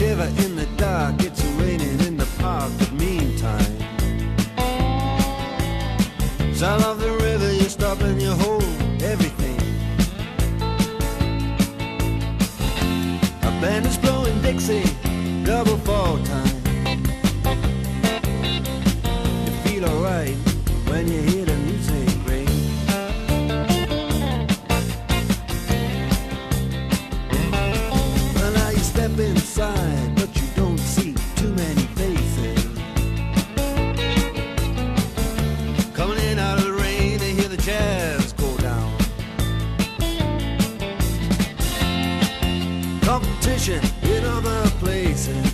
shiver in the dark, it's raining in the park, but meantime. Sound of the river, you stop and you hold everything. A band is blowing Dixie, double fall time. You feel alright when you hear the competition in other places.